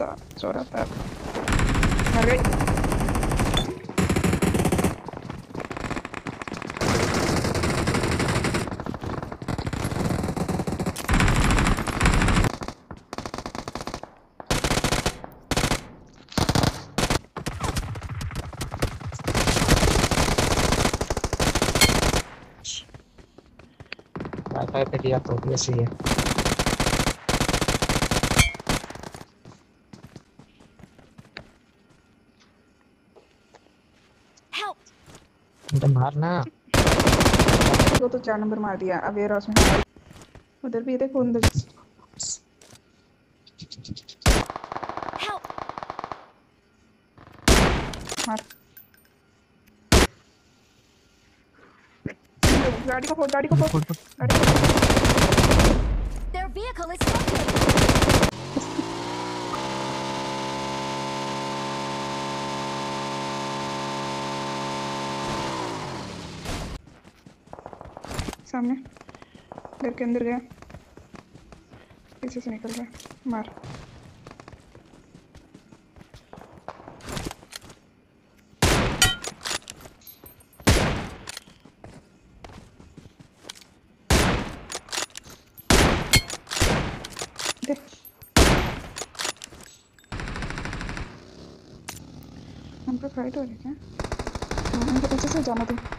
चोरा था मर गई वाईफाई पे दिया तो वैसे ही है Help! तो मारना। वो तो चार नंबर मार दिया अब वेयर हाउस में उधर भी देखो अंदर मार। गाड़ी को फोड़ गाड़ी को फोड़ गाड़ी सामने। घर के अंदर गया। पीछे से निकल गया। मार। दे। हम पे फाइट हो रही है क्या हाँ, उनके पीछे से जाना दे